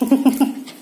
ハハハ。